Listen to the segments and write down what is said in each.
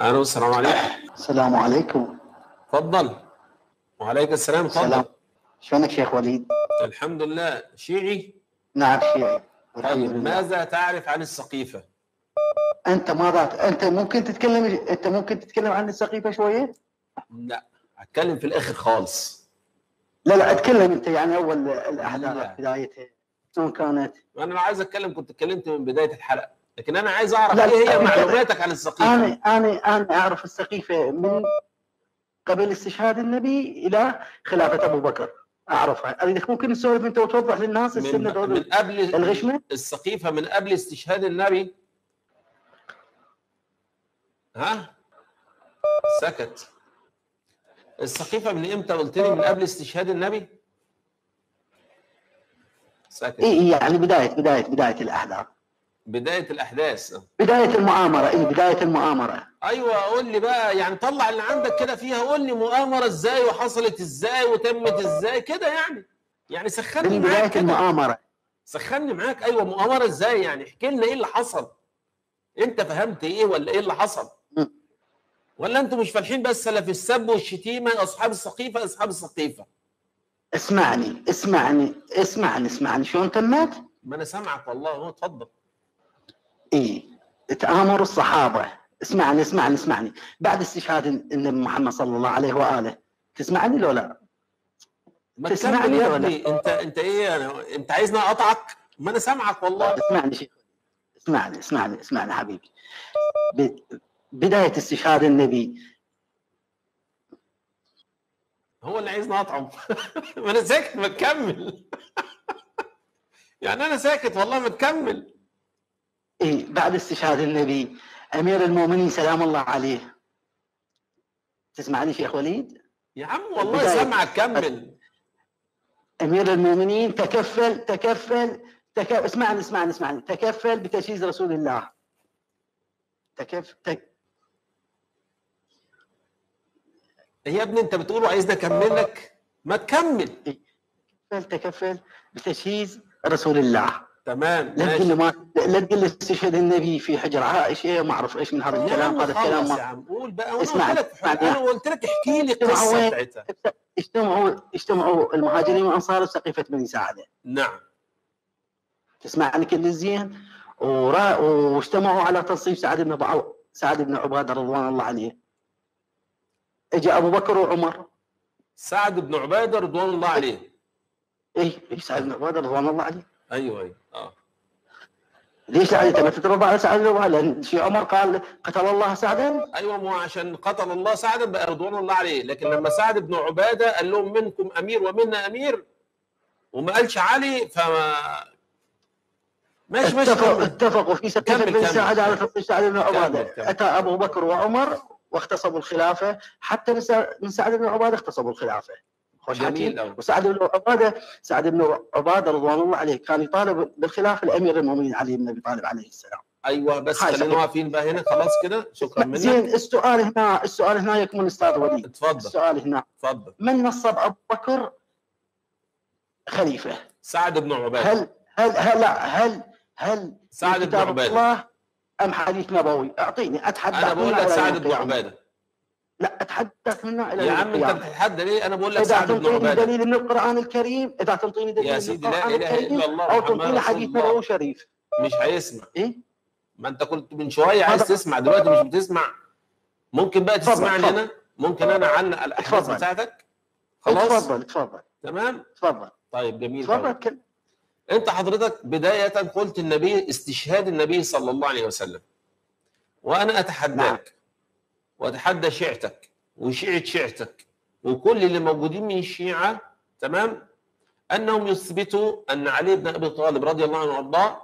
ألو السلام عليكم. السلام عليكم. تفضل. وعليك السلام سلام تفضل شلونك شيخ وليد؟ الحمد لله. شيعي؟ نعم شيعي. طيب. ماذا تعرف عن السقيفة؟ أنت ماذا أنت ممكن تتكلم أنت ممكن تتكلم عن السقيفة شوية؟ لا هتكلم في الآخر خالص. لا لا أتكلم أنت يعني أول الأحداث لا. بدايتها شلون كانت؟ لو عايز أتكلم كنت اتكلمت من بداية الحلقة. لكن أنا عايز أعرف إيه هي. معلوماتك عن السقيفة؟ أنا أنا أنا أعرف السقيفة من قبل استشهاد النبي إلى خلافة أبو بكر. أعرفها. اريدك ممكن تسولف أنت وتوضح للناس السنة من, من قبل الغشمه؟ السقيفة من قبل استشهاد النبي؟ ها؟ سكت. السقيفة من إمتى قلت لي من قبل استشهاد النبي؟ سكت. اي يعني بداية بداية بداية الأحداث. بداية الأحداث. بداية المؤامرة اي بداية المؤامرة؟ أيوة قول لي بقى يعني طلع اللي عندك كده فيها قول لي مؤامرة إزاي وحصلت إزاي وتمت إزاي كده يعني. يعني سخني معاك بداية كده. المؤامرة. سخني معاك أيوة مؤامرة إزاي؟ يعني احكي لنا إيه اللي حصل. أنت فهمت إيه ولا إيه اللي حصل؟ م. ولا أنتوا مش فالحين بس لا في السب والشتيمة أصحاب السقيفة أصحاب السقيفة؟ اسمعني اسمعني اسمعني اسمعني. شلون تمت؟ ما أنا سامعك والله هو اتفضل. إي تآمر الصحابة. اسمعني اسمعني اسمعني. بعد استشهاد النبي محمد صلى الله عليه وآله تسمعني لو لا؟ ما تسمعني ولا؟ ابني. أنت أنت إيه أنا أنت عايزني أقطعك؟ ما أنا سامعك والله. اسمعني شيخ. اسمعني اسمعني اسمعني حبيبي. ب- بداية استشهاد النبي. هو اللي عايزني أطعم. ما أنا ساكت ما تكمل. يعني أنا ساكت والله ما تكمل. اي بعد استشهاد النبي أمير المؤمنين سلام الله عليه. تسمعني شيخ وليد؟ يا عم والله. سامعك كمل. أمير المؤمنين تكفل تكفل تك... اسمعني اسمعني اسمعني. تكفل بتجهيز رسول الله. تكف تك... يا ابني انت بتقول وعايزني اكمل لك ما تكمل. تكفل تكفل بتجهيز رسول الله. تمام لا تقول ما لا تقول لي استشهد النبي في حجر عائشة ما أعرف إيش من هذا الكلام هذا الكلام يا عم قول بقى اسمع- أنا قلت لك احكي لي وين. بتاعتها اجتمعوا اجتمعوا المهاجرين والانصار بسقيفه بني ساعدة. نعم. تسمعني كل زين؟ ورا... واجتمعوا على تنصيب سعد بن بعو... سعد بن عبادة رضوان الله عليه. اجى أبو بكر وعمر. سعد بن عبادة رضوان الله عليه. اي إي سعد بن عبادة رضوان الله عليه. أيوه أيوه. آه. ليش تبى تترضى على سعد لأن شي عمر قال قتل الله سعدا. أيوه مو عشان قتل الله سعدا بقى رضوان الله عليه. لكن لما سعد بن عبادة قال لهم منكم أمير ومنا أمير وما قالش علي فما ماشي ماشي اتفقوا كمل. اتفقوا في كمل، بن. سعد على تنصيب سعد بن عبادة. أتى أبو بكر وعمر واغتصبوا الخلافة حتى من سعد بن عبادة اغتصبوا الخلافة. خوش. وسعد بن عبادة سعد بن عبادة رضوان الله عليه كان يطالب بالخلافه الأمير المؤمنين علي بن أبي طالب عليه السلام. أيوه بس خلينا. واقفين بقى هنا. خلاص كده. شكرا منك. زين السؤال هنا السؤال هنا يكمن أستاذ وليد. اتفضل. السؤال هنا. اتفضل. من نصب أبو بكر خليفة؟ سعد بن عبادة. هل هل هل هل هل سعد بن عبادة. الله أم حديث نبوي؟ أعطيني أتحدث أنا بقول لك سعد بن القيامة. لا أتحدث منه إلى يا عم أنت. بتتحدى ليه؟ أنا بقول لك إذا تنطيني دليل من القرآن الكريم إذا تنطيني دليل يا من سيدي لا إلا الكريم الله أو تنطيني حديث. نبوي شريف. مش هيسمع. إيه؟ ما أنت كنت من شوية عايز تسمع دلوقتي مش بتسمع. ممكن بقى اتفضل، تسمعني اتفضل. أنا؟ ممكن أنا اعلق الأحداث اتفضل. بتاعتك؟ خلاص؟ تفضل تفضل تمام؟ تفضل طيب جميل تفضل قوي. اتكلم. أنت حضرتك بداية قلت النبي استشهاد النبي صلى الله عليه وسلم. وأنا أتحداك. نعم. واتحدى شيعتك وشيعة شيعتك وكل اللي موجودين من الشيعة تمام؟ أنهم يثبتوا أن علي بن أبي طالب رضي الله عنه وأرضاه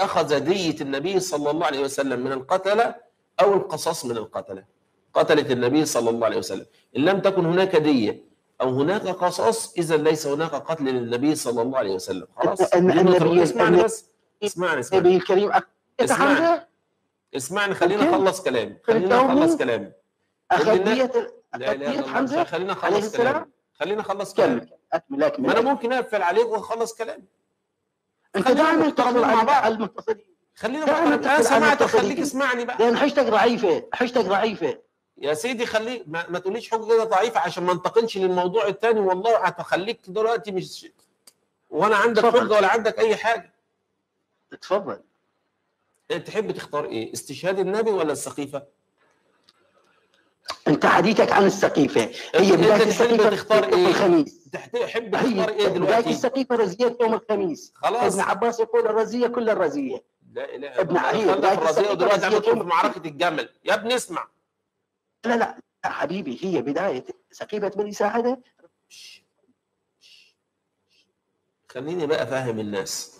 أخذ دية النبي صلى الله عليه وسلم من القتلة أو القصاص من القتلة. قتلت النبي صلى الله عليه وسلم. إن لم تكن هناك دية أو هناك قصاص اذا ليس هناك قتل للنبي صلى الله عليه وسلم. خلاص. النبي- اسمعني بس. اسمعني اسمعني. النبي الكريم اسمعني. اسمعني ممكن؟ أخلص كلامي تجاوبني؟ أخلص كلامي. اخذ قل لنا- دية لا إله أخذ إلا دية الله حمزة عليه اخلص؟ كلامي. خليني أخلص كلامي. كمل اكمل ما أنا ممكن أقفل عليك وأخلص كلامي. أنت خلينا متفقين تقول مع بعض. المتصلين. خلينا أنا سمعتك. خليك اسمعني بقى. لأن حجتك ضعيفة حجتك ضعيفة. يا سيدي خليك ما, ما تقوليش حجه كده ضعيفة عشان ما انتقلش للموضوع الثاني والله هتخليك دلوقتي مش وأنا عندك اتفضل. حجه ولا عندك أي حاجة. تفضل انت تحب تختار إيه؟ استشهاد النبي ولا السقيفه أنت حديثك عن السقيفه هي بداية السقيفه تختار يوم إيه؟ الخميس. تحب تختار إيه بداية دلوقتي؟ السقيفه رزية يوم الخميس. خلاص. ابن عباس يقول الرزية كل الرزية. لا إله ابن في بداية الرزية رزية هندخل في معركة الجمل. يا ابني اسمع. لا لا لا حبيبي هي بداية سقيفه بني ساعده خليني بقى أفهم الناس.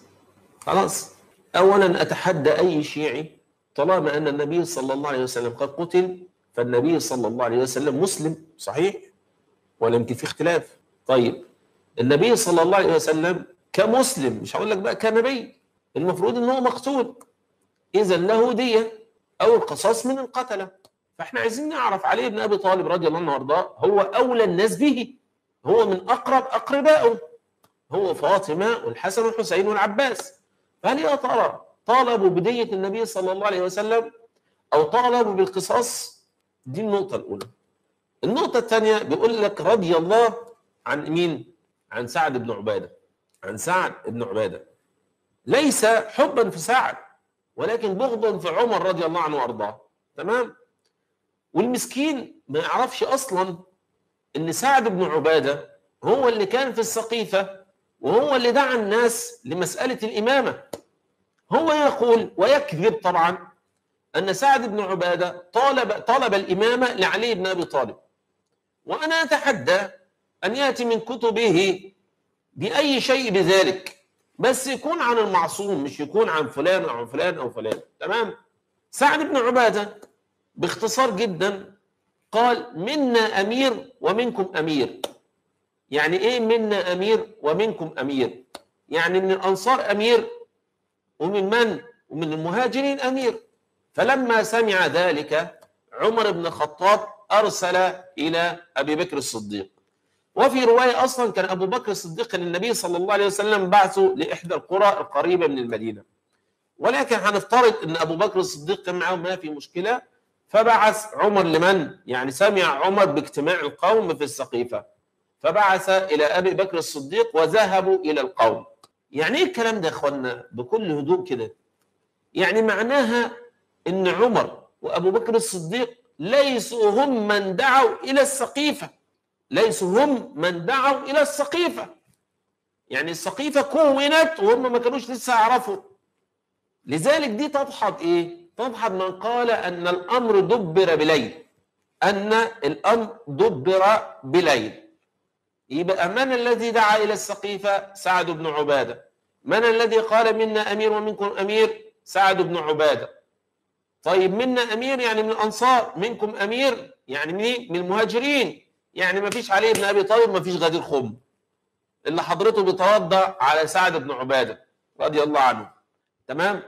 خلاص. اولا أتحدى أي شيعي طالما أن النبي صلى الله عليه وسلم قد قتل فالنبي صلى الله عليه وسلم مسلم صحيح؟ ولا يمكن في اختلاف. طيب النبي صلى الله عليه وسلم كمسلم مش هقول لك بقى كنبي المفروض ان هو مقتول. اذا له ديه أو القصاص من القتلة. فإحنا عايزين نعرف علي بن أبي طالب رضي الله عنه وأرضاه هو أولى الناس به. هو من أقرب أقربائه هو فاطمة والحسن والحسين والعباس. فهل يا ترى طالبوا بدية النبي صلى الله عليه وسلم أو طالبوا بالقصاص؟ دي النقطة الأولى. النقطة الثانية بيقول لك رضي الله عن مين؟ عن سعد بن عبادة. عن سعد بن عبادة. ليس حبا في سعد ولكن بغضا في عمر رضي الله عنه وأرضاه. تمام؟ والمسكين ما يعرفش أصلا إن سعد بن عبادة هو اللي كان في السقيفة. وهو اللي دعا الناس لمسألة الإمامة. هو يقول ويكذب طبعا أن سعد بن عبادة طالب طلب الإمامة لعلي بن أبي طالب. وأنا أتحدى أن يأتي من كتبه بأي شيء بذلك بس يكون عن المعصوم مش يكون عن فلان عن فلان أو فلان. تمام؟ سعد بن عبادة باختصار جدا قال منا أمير ومنكم أمير. يعني إيه منا أمير ومنكم أمير؟ يعني من الأنصار أمير ومن من؟ ومن المهاجرين أمير. فلما سمع ذلك عمر بن الخطاب أرسل إلى أبي بكر الصديق. وفي رواية أصلا كان أبو بكر الصديق للنبي صلى الله عليه وسلم بعثه لإحدى القرى القريبة من المدينة. ولكن هنفترض إن أبو بكر الصديق كان معه ما في مشكلة. فبعث عمر لمن؟ يعني سمع عمر باجتماع القوم في السقيفة. فبعث إلى أبي بكر الصديق وذهبوا إلى القوم. يعني إيه الكلام ده يا إخوانا؟ بكل هدوء كده. يعني معناها إن عمر وأبو بكر الصديق ليسوا هم من دعوا إلى السقيفة. ليسوا هم من دعوا إلى السقيفة. يعني السقيفة كونت وهم ما كانوش لسه يعرفوا. لذلك دي تدحض إيه؟ تدحض من قال أن الأمر دبر بليل. أن الأمر دبر بليل. يبقى من الذي دعا إلى السقيفة؟ سعد بن عبادة. من الذي قال منا أمير ومنكم أمير؟ سعد بن عبادة. طيب منا أمير يعني من الأنصار، منكم أمير يعني من من المهاجرين. يعني ما فيش علي بن أبي طالب ما فيش غدير خم. اللي حضرته بيتوضا على سعد بن عبادة رضي الله عنه. تمام؟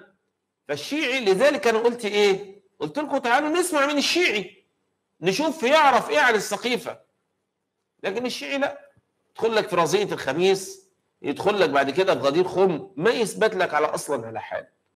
فالشيعي لذلك أنا قلت إيه؟ قلت لكم تعالوا نسمع من الشيعي نشوف يعرف إيه عن السقيفة. لكن الشيعي لا يدخل لك في رزية الخميس يدخل لك بعد كده في غدير خم ما يثبت لك على أصلا على حال.